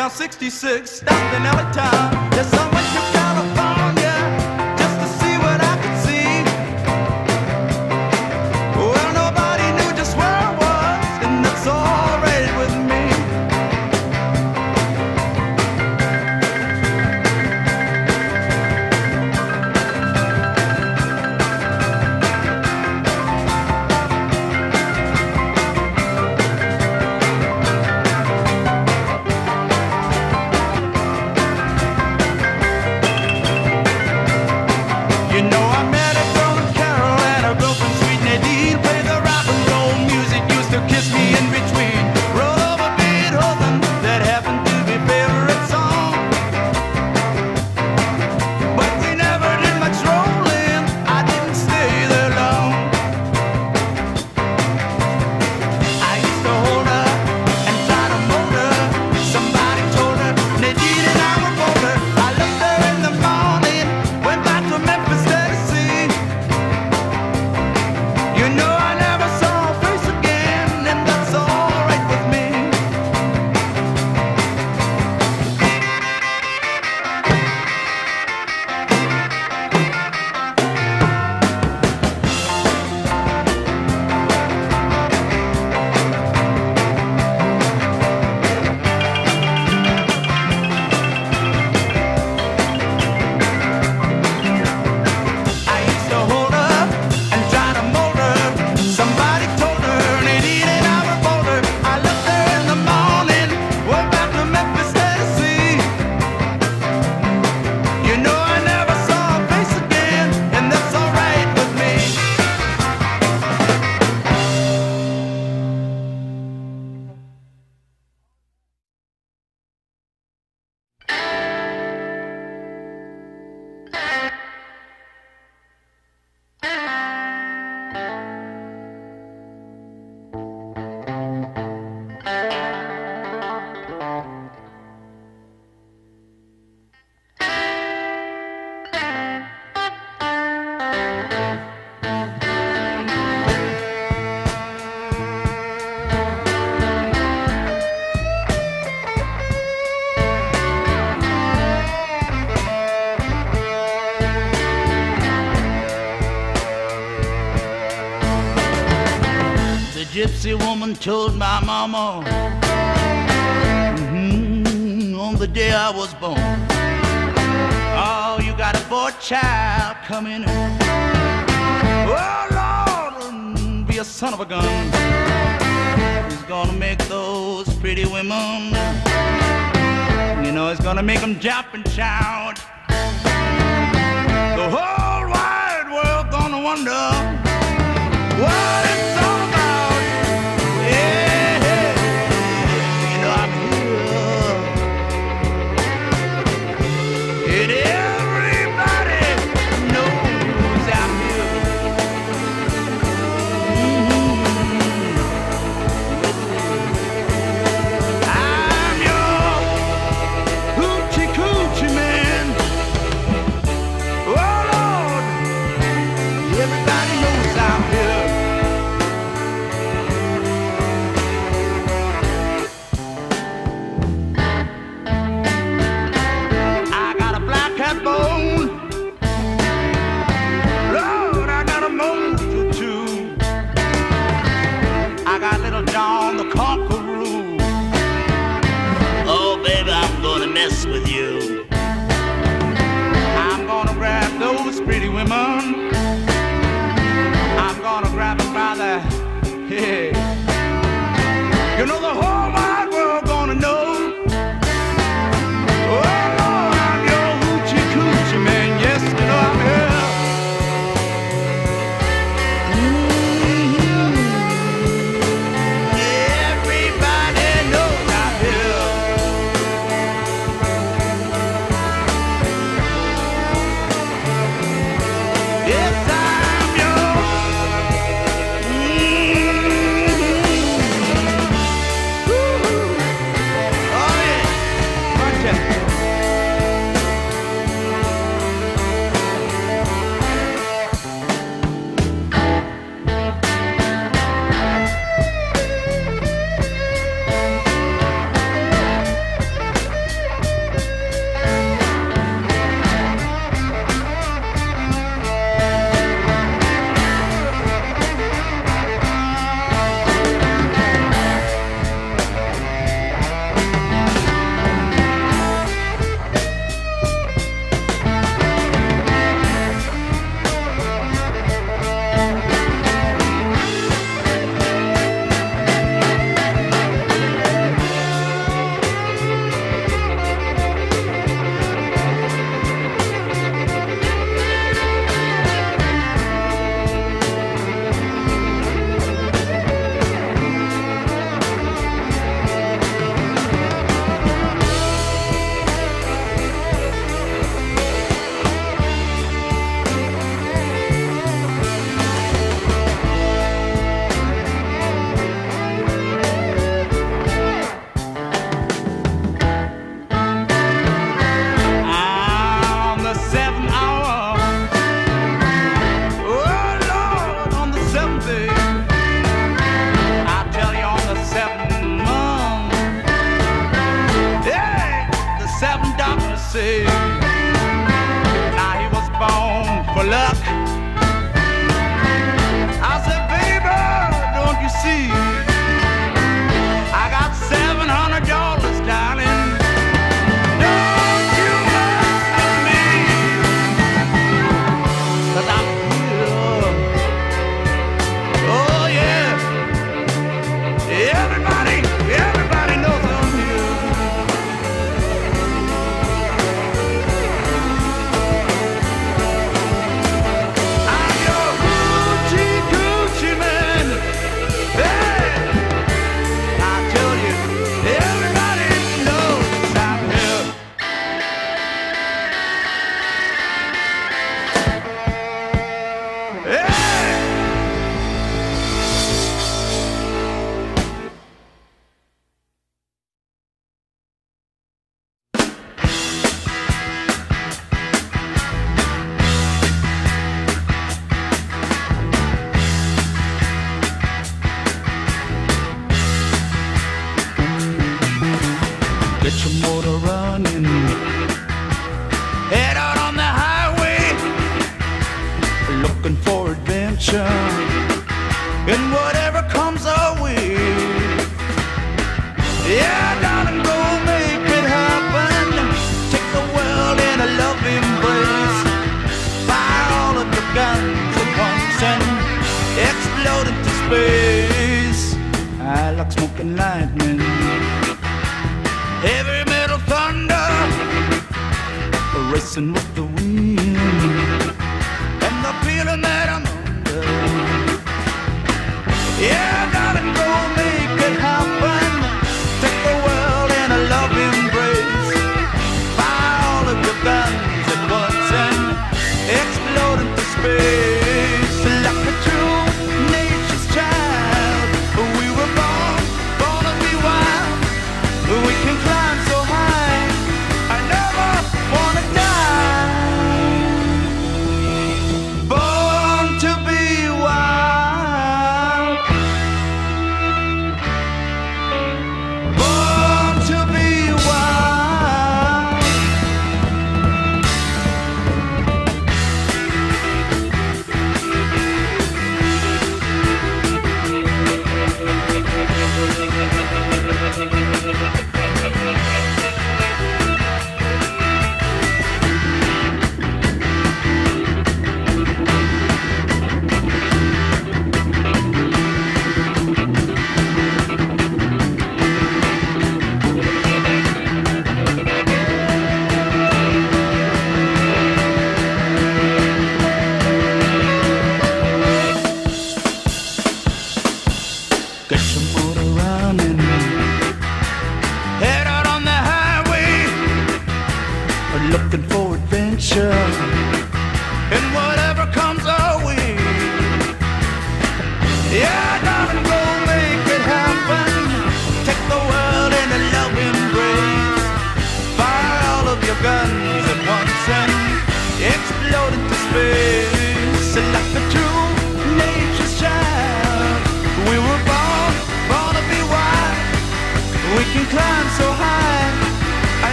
Now 66 done told my mama mm-hmm, on the day I was born. Oh, you got a boy child coming. Oh, Lord, mm, be a son of a gun. He's gonna make those pretty women, you know, he's gonna make them jump and shout.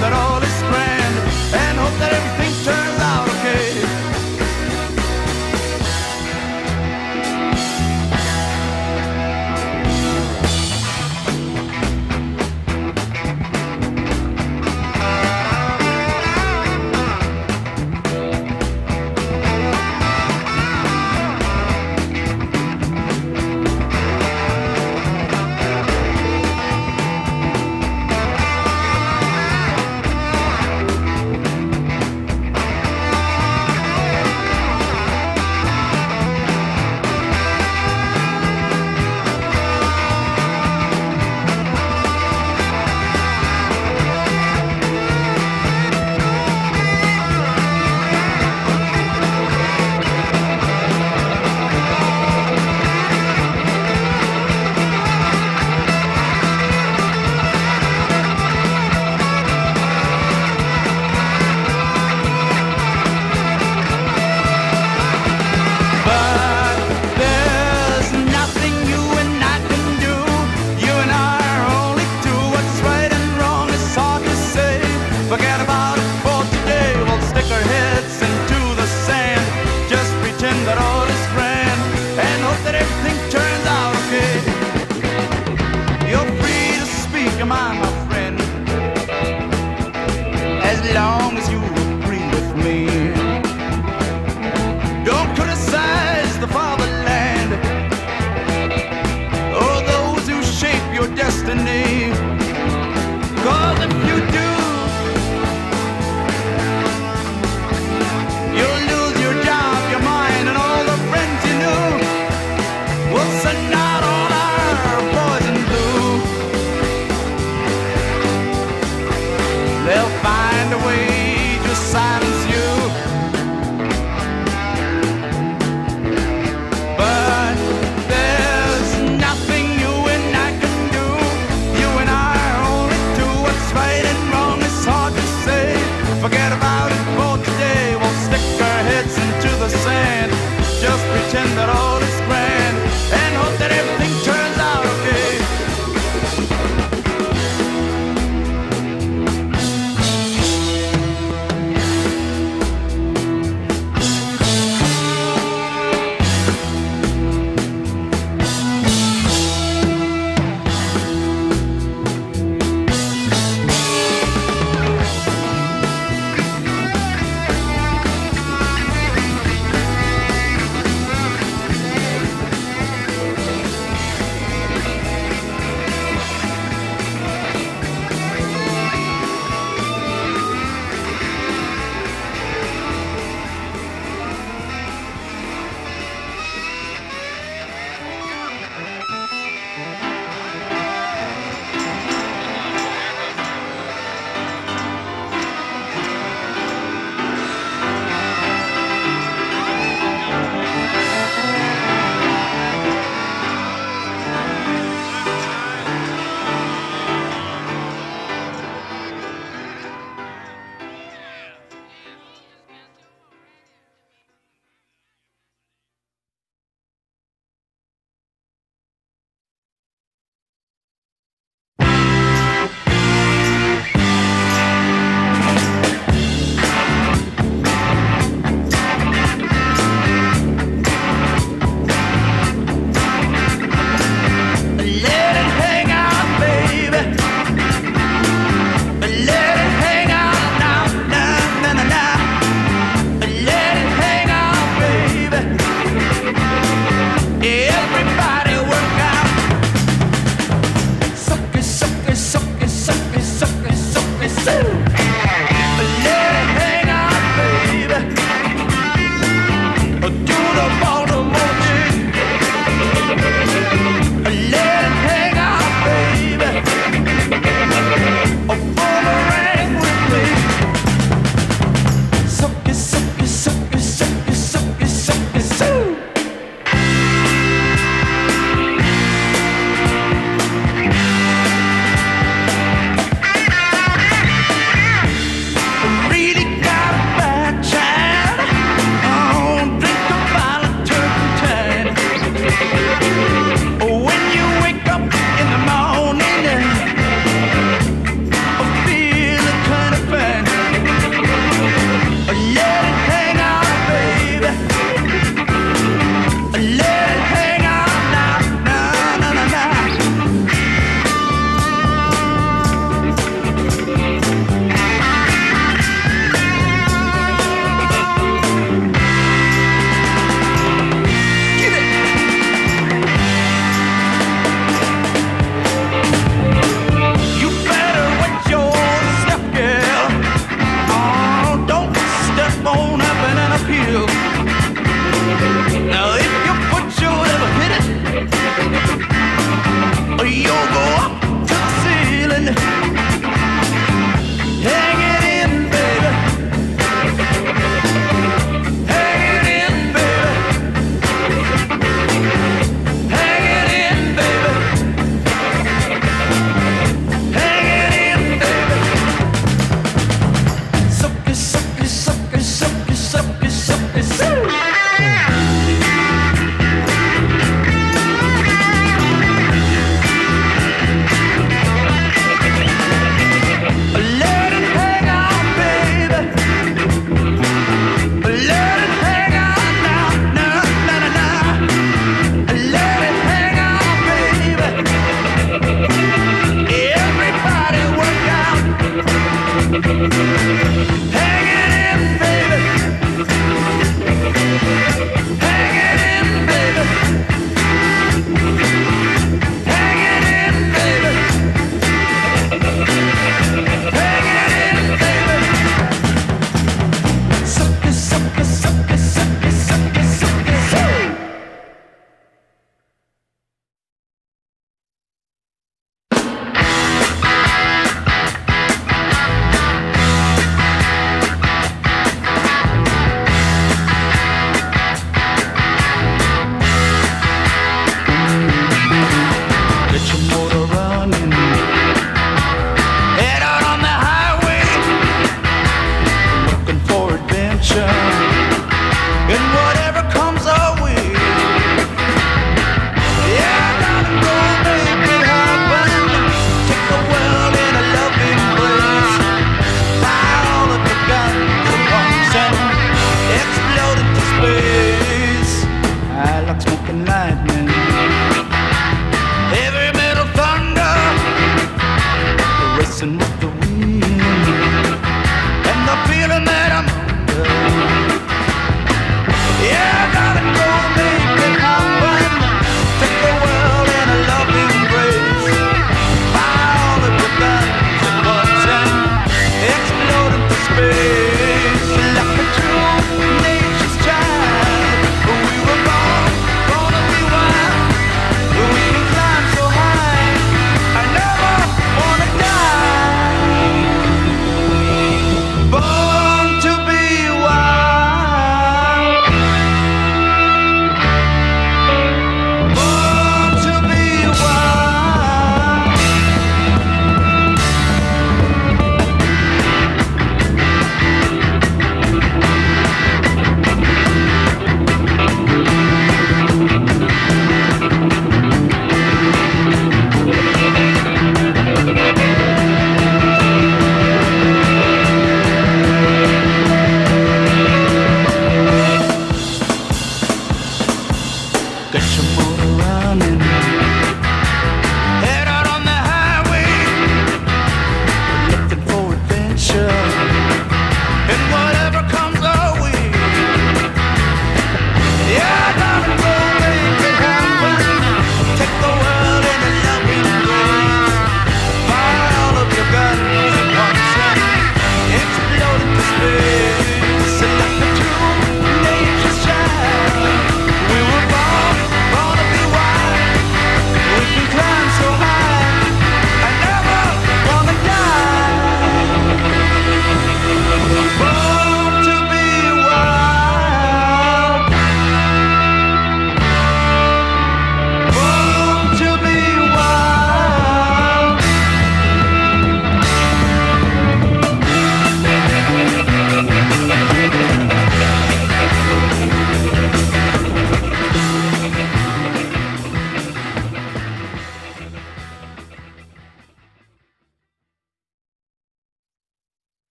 that all is grand and hope that everything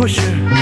I said,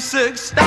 66,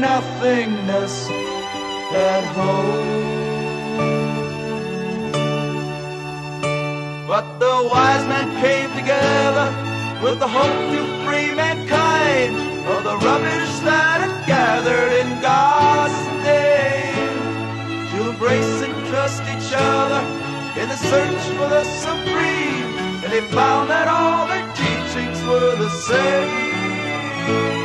nothingness at home. But the wise men came together with the hope to free mankind of the rubbish that had gathered in God's name. To embrace and trust each other in the search for the supreme, and they found that all their teachings were the same.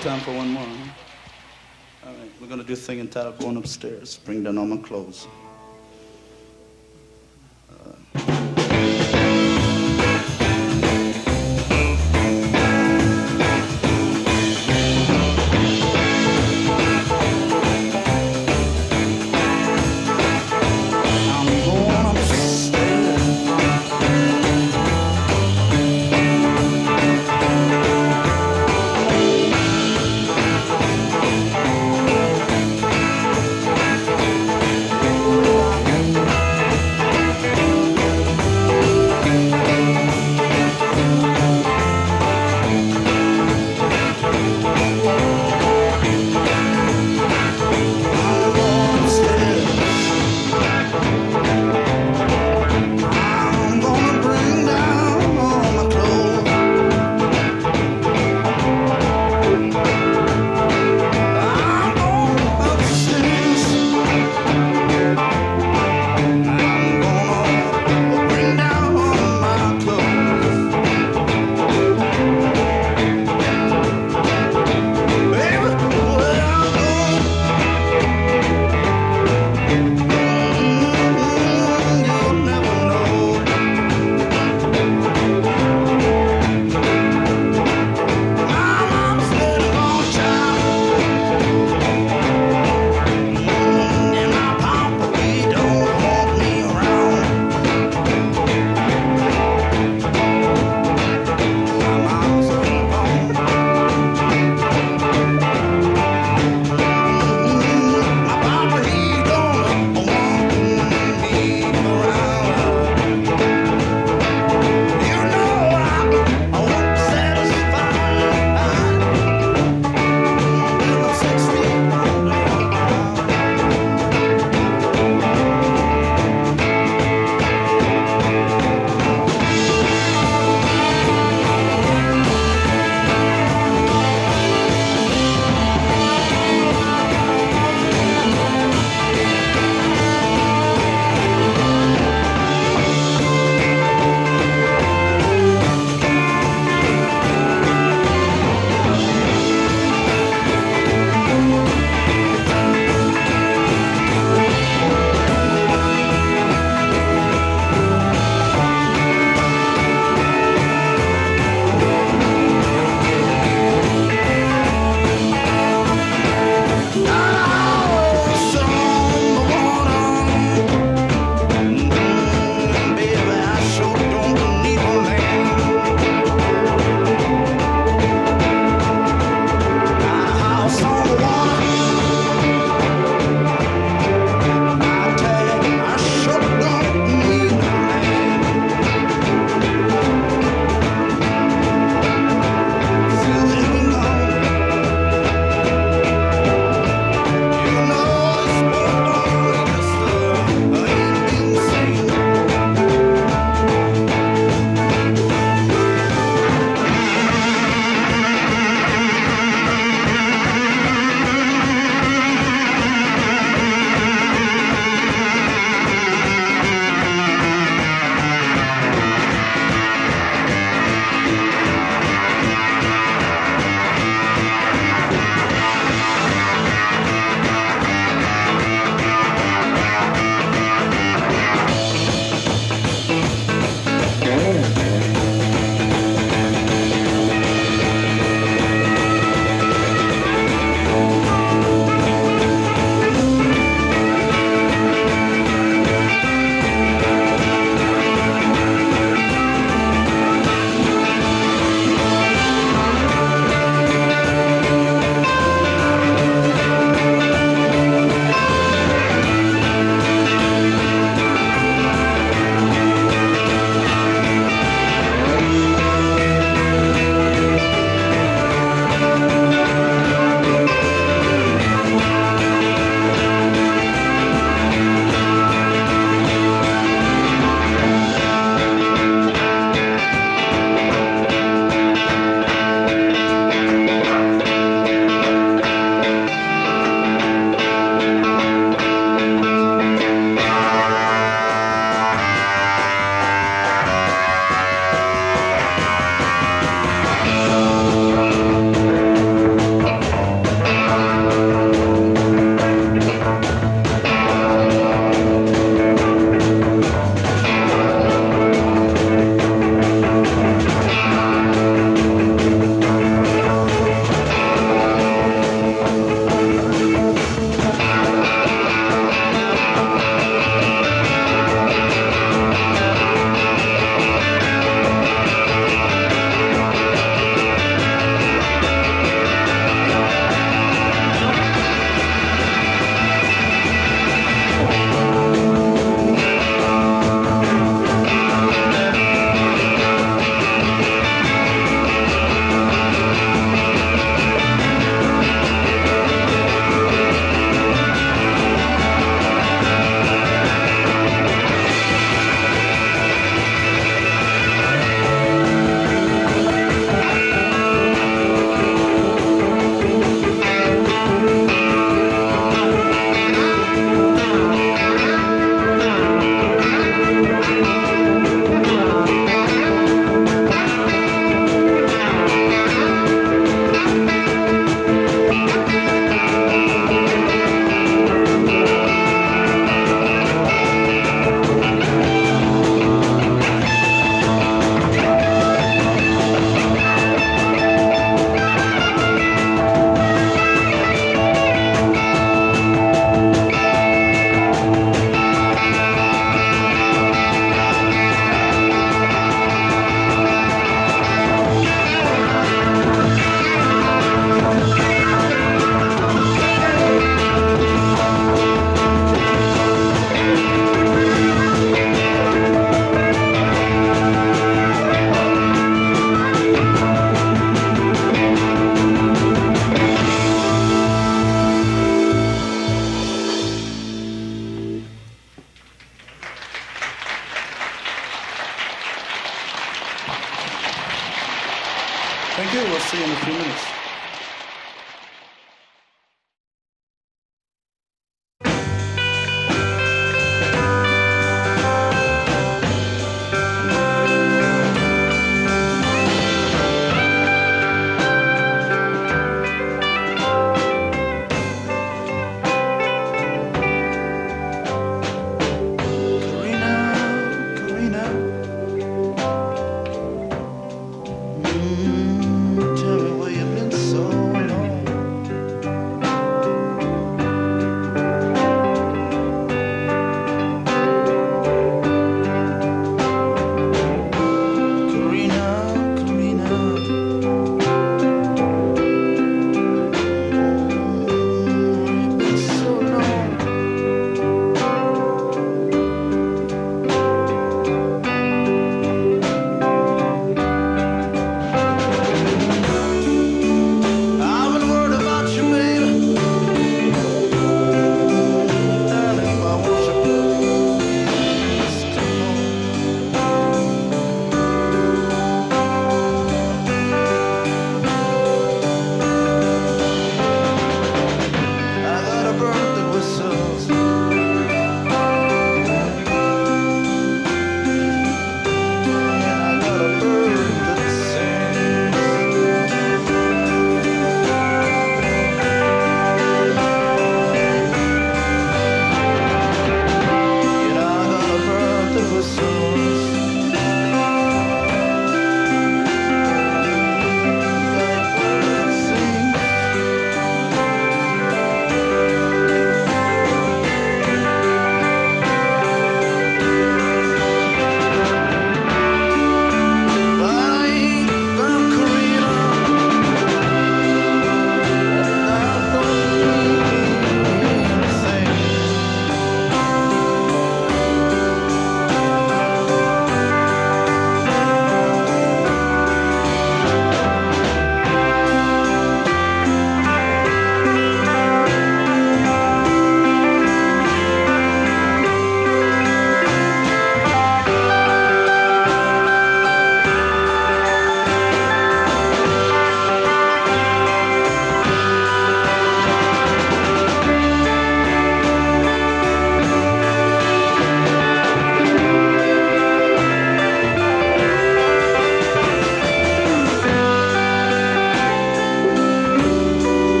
Time for one more. Huh? All right, we're gonna do a thing entitled "Going Upstairs." Bring all my clothes.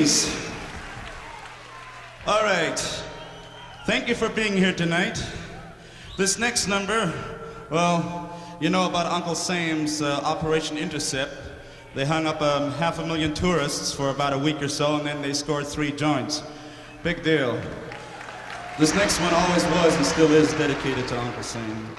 please. All right. Thank you for being here tonight. This next number, well, you know about Uncle Sam's uh, Operation Intercept. They hung up um, half a million tourists for about a week or so, and then they scored three joints. Big deal. This next one always was and still is dedicated to Uncle Sam.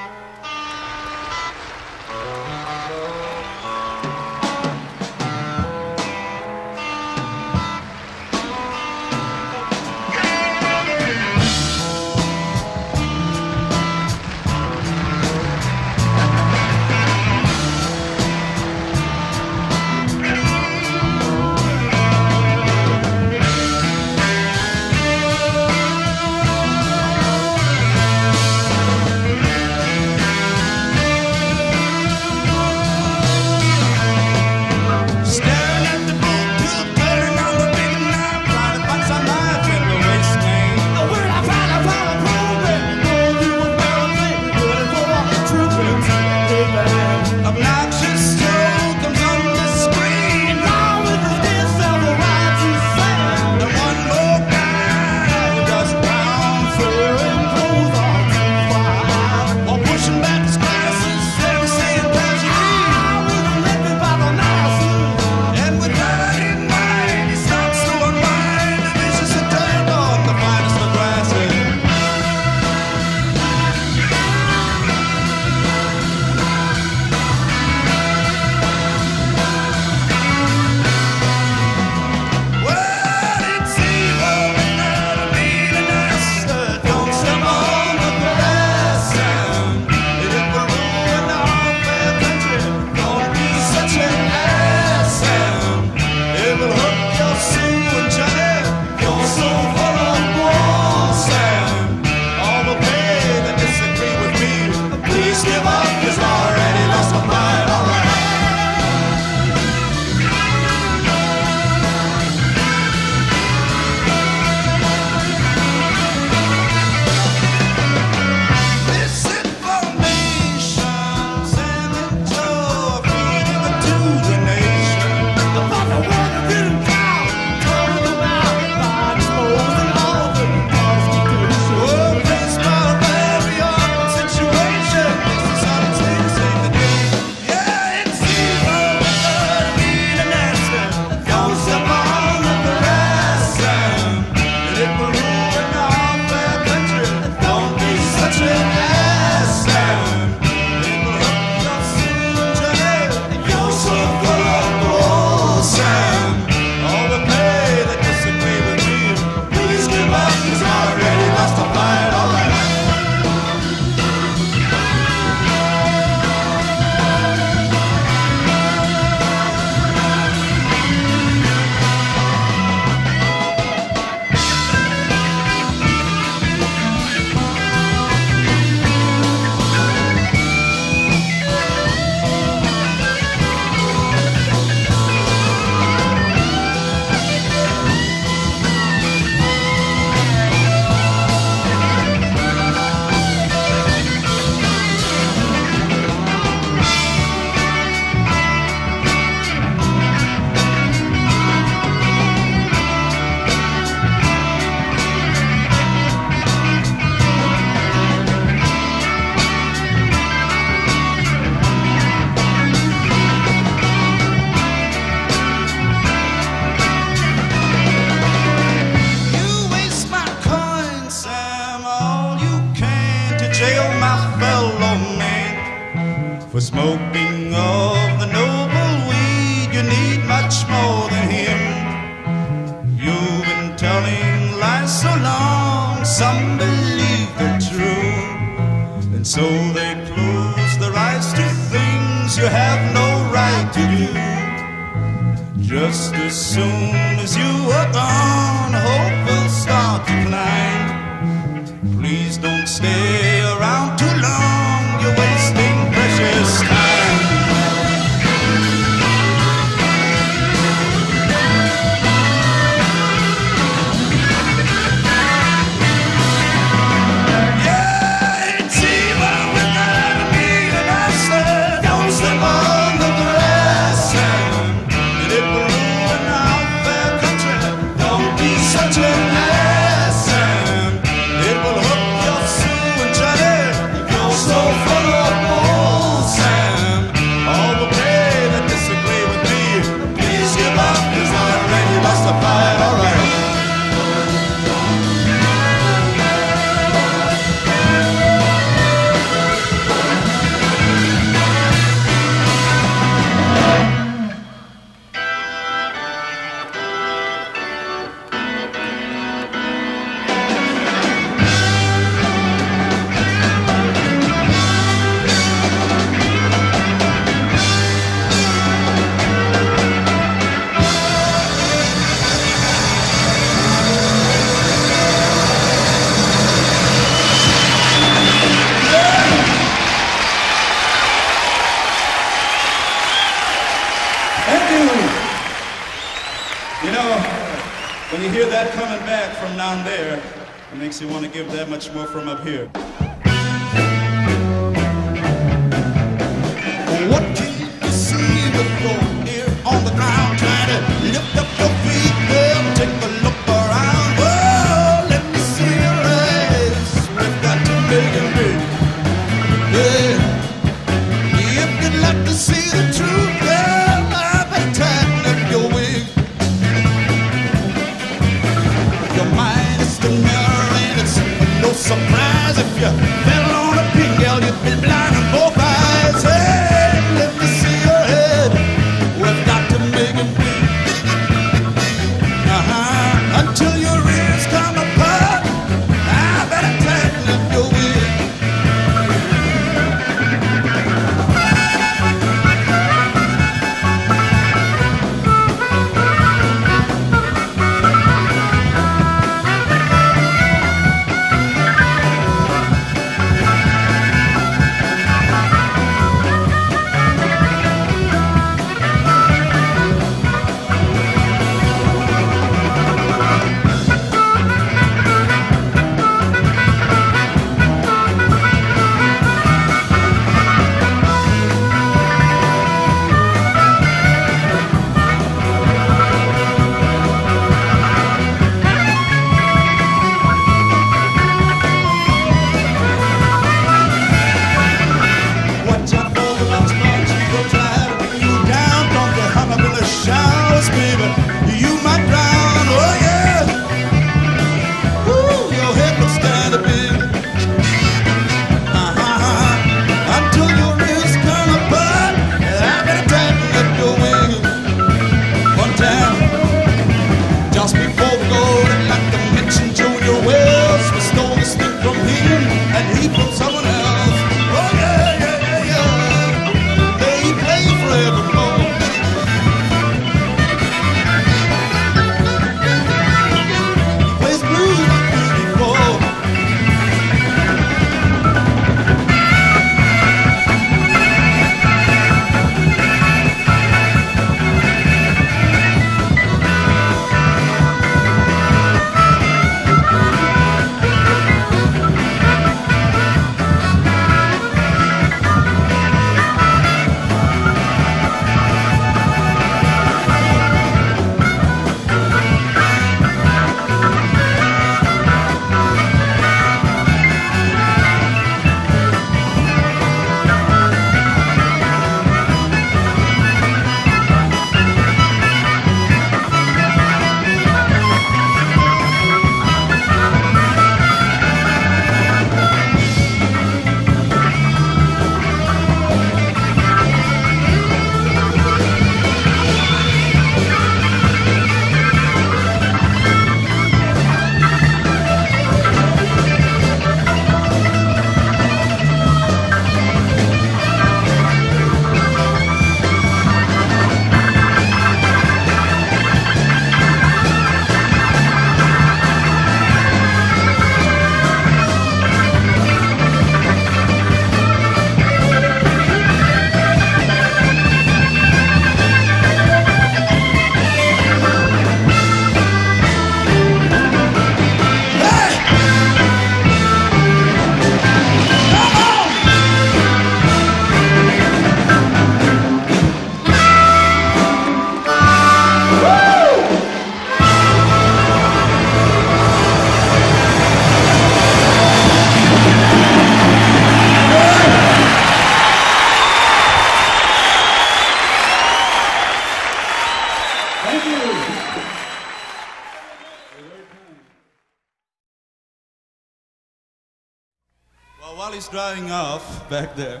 drying off back there,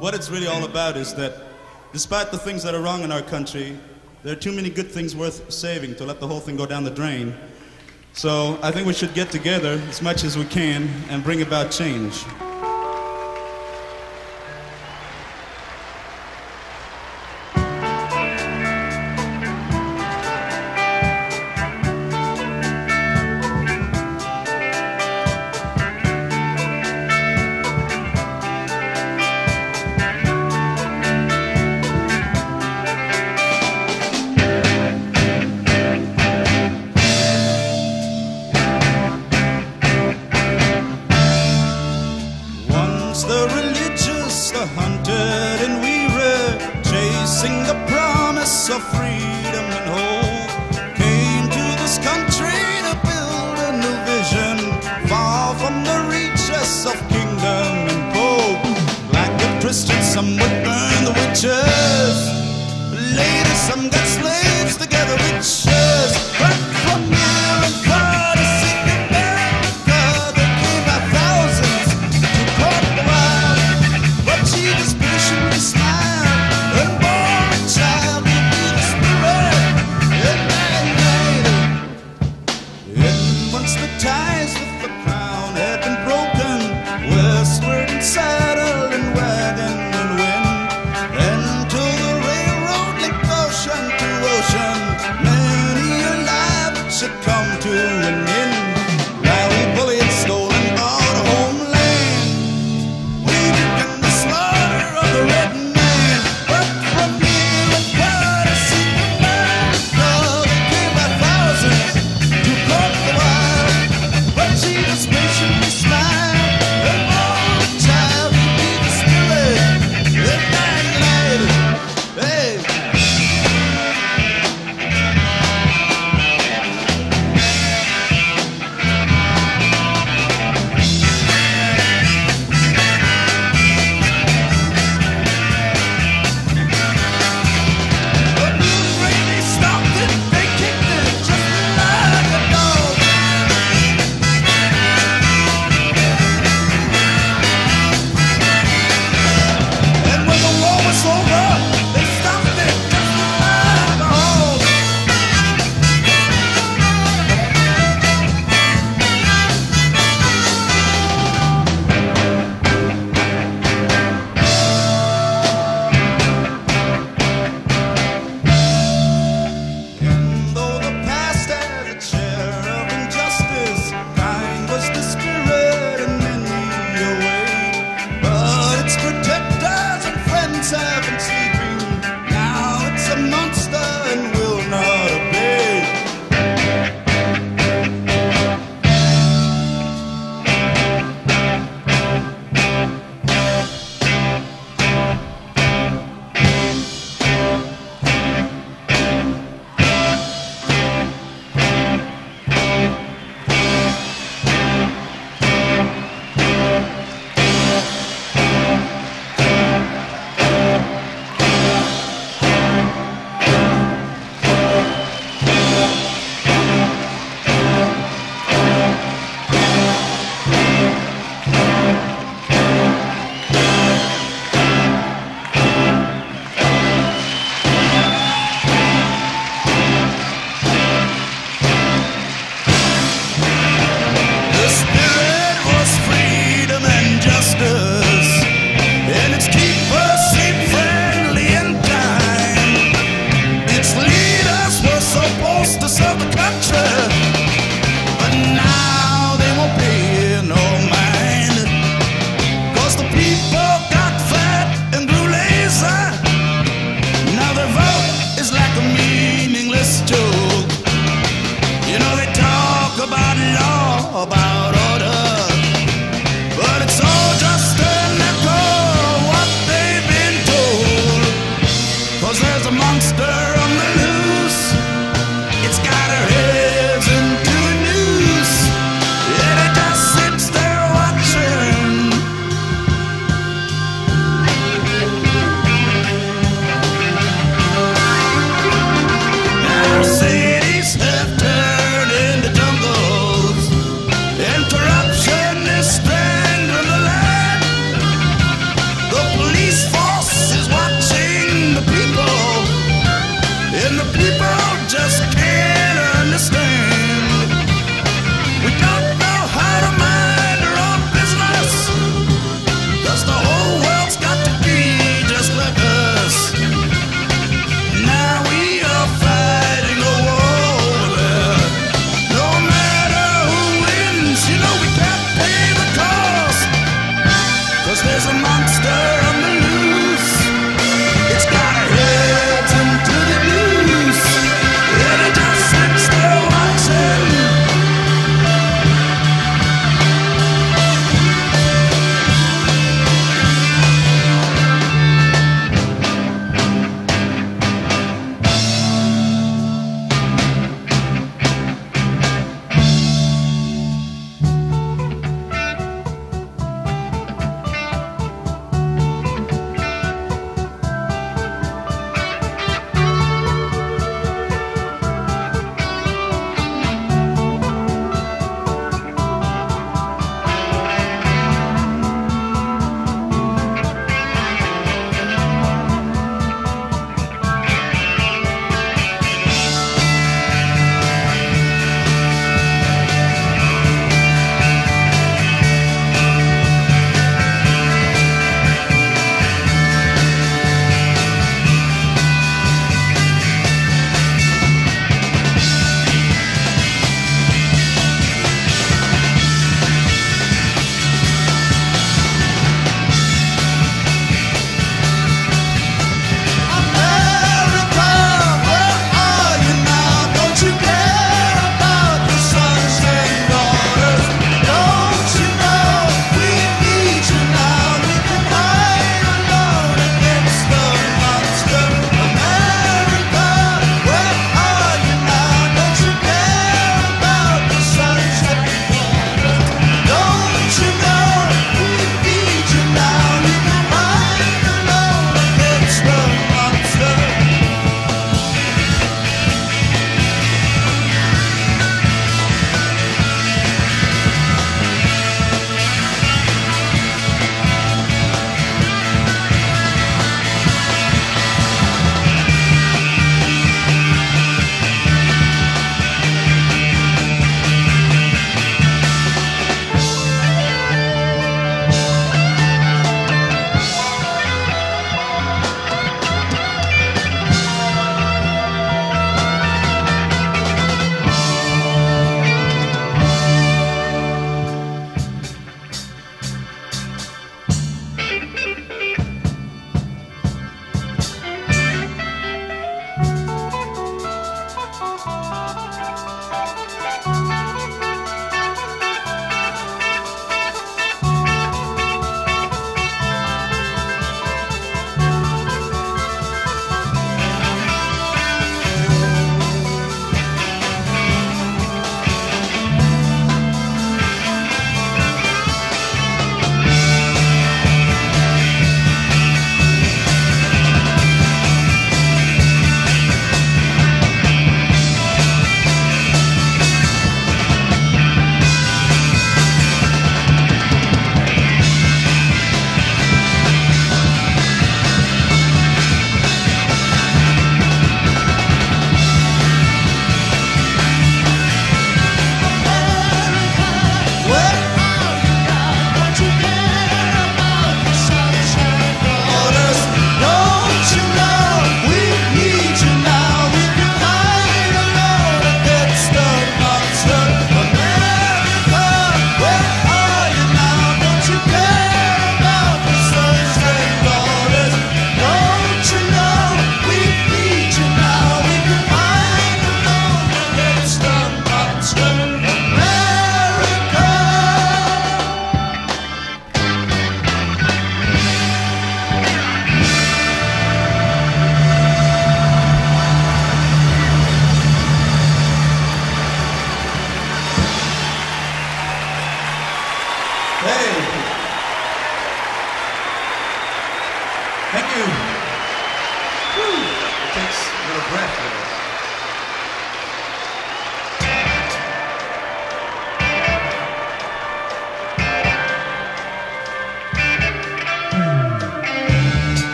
what it's really all about is that despite the things that are wrong in our country, there are too many good things worth saving to let the whole thing go down the drain. So I think we should get together as much as we can and bring about change.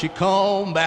She come back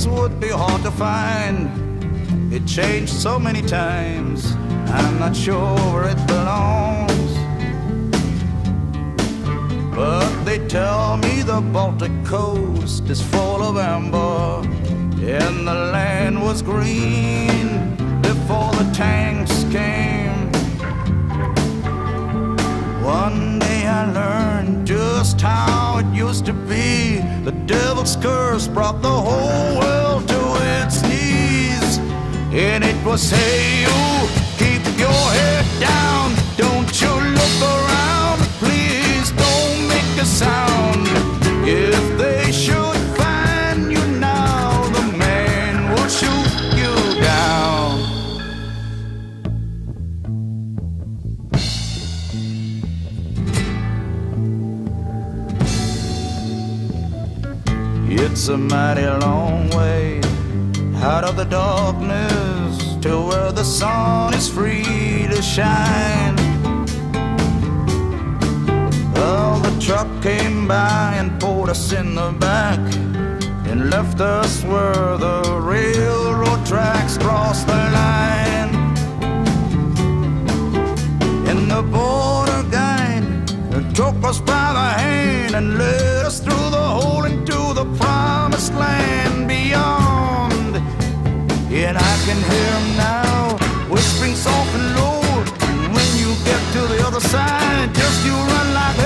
birthplace would be hard to find. It changed so many times, I'm not sure where it belongs. But they tell me the Baltic coast is full of amber, and the land was green before the tanks came. One day I learned just how it used to be. The devil's curse brought the whole world to its knees. And it was, hey, you, keep your head down. Don't you look around. Please don't make a sound. If they should It's a mighty long way out of the darkness to where the sun is free to shine. Well, the truck came by and pulled us in the back and left us where the railroad tracks crossed the line. And the border guide took us by the hand and led us through the hole into the promised land beyond. And I can hear him now, whispering soft and low. And when you get to the other side, just you run like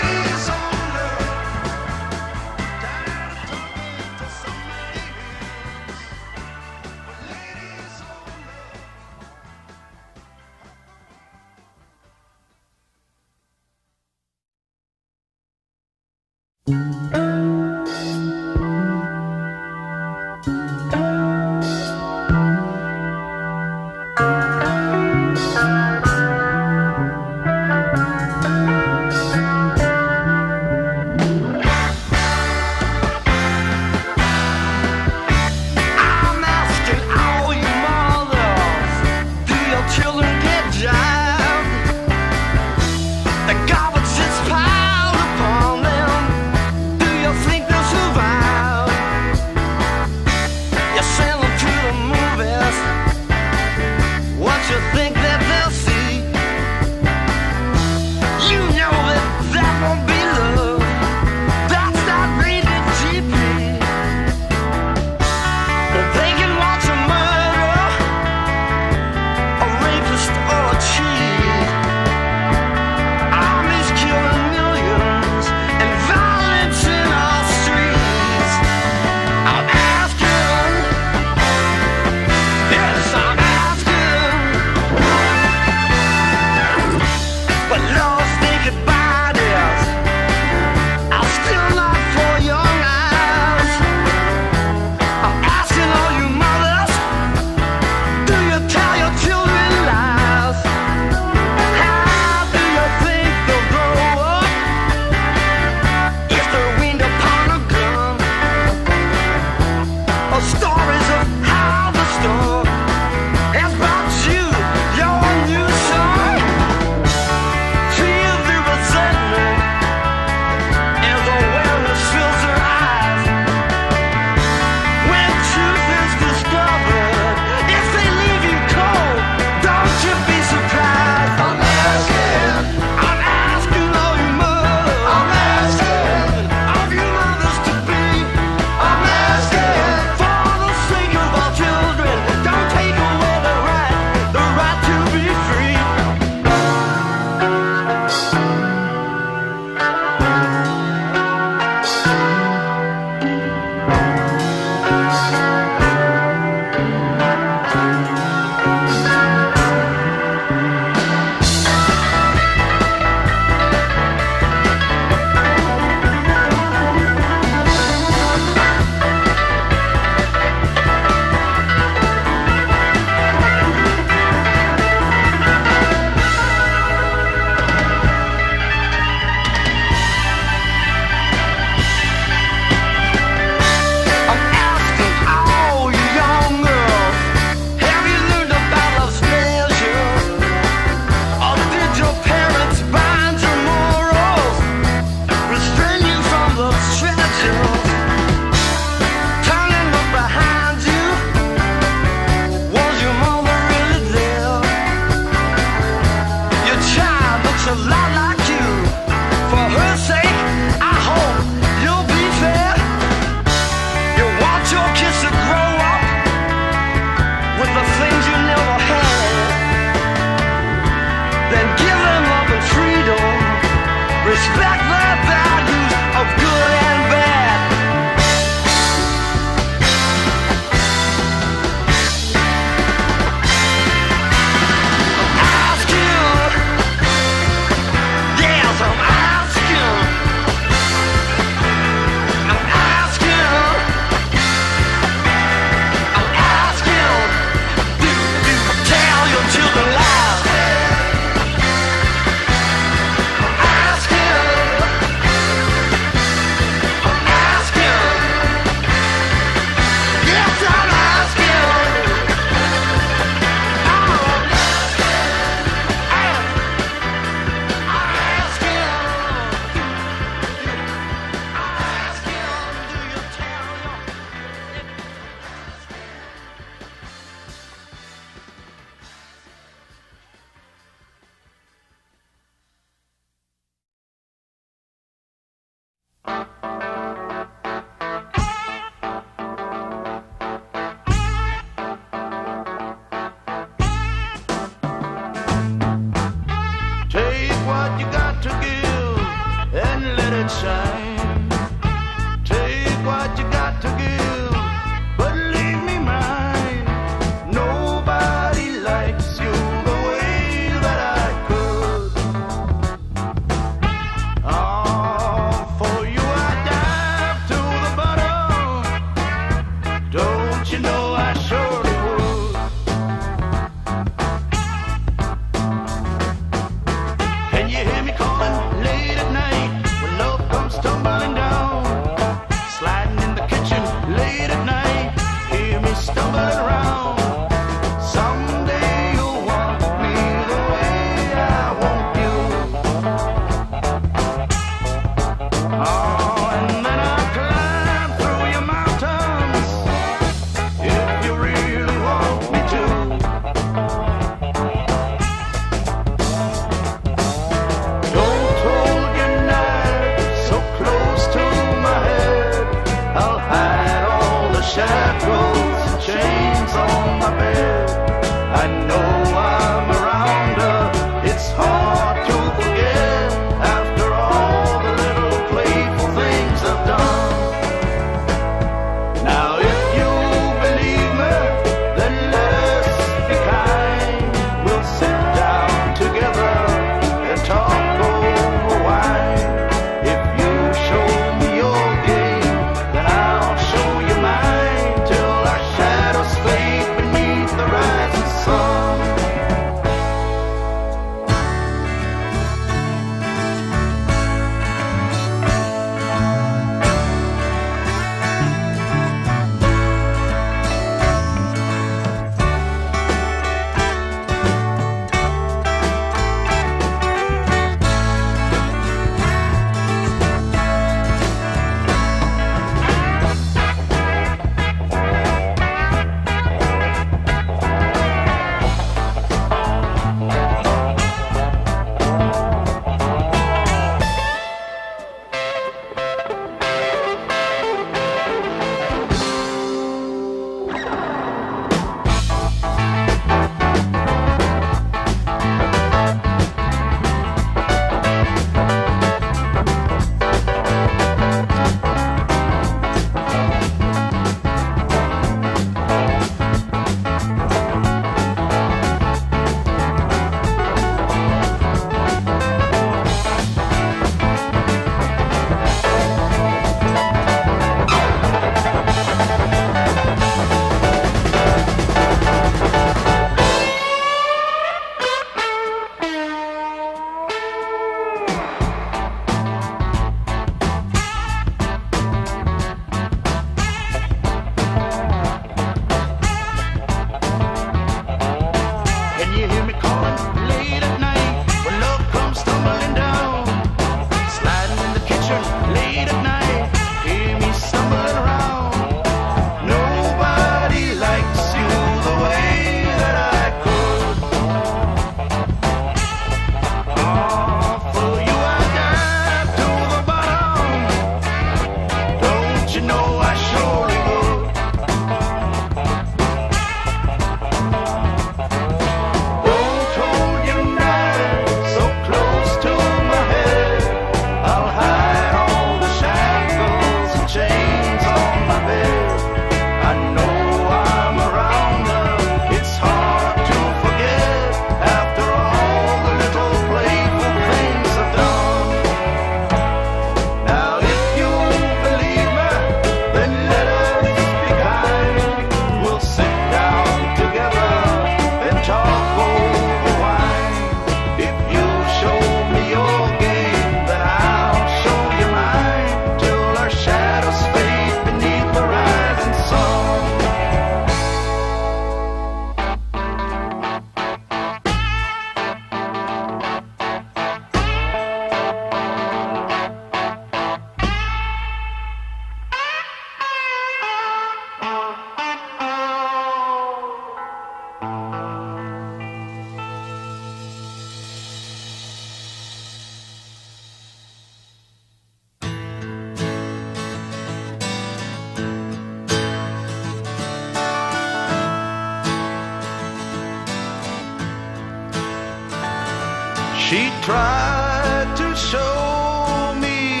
tried to show me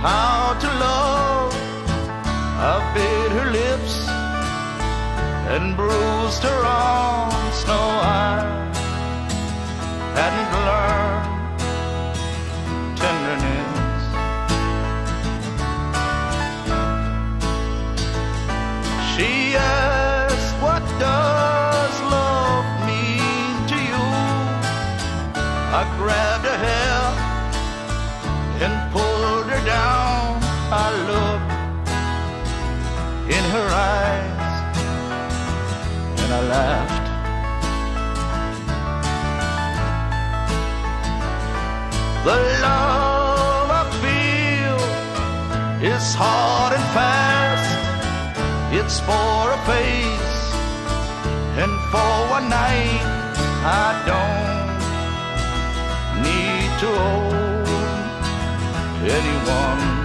how to love. I bit her lips and bruised her arms. No, I. I grabbed her hair and pulled her down. I looked in her eyes and I laughed. The love I feel is hard and fast. It's for a face and for a night. I don't to old. Anyone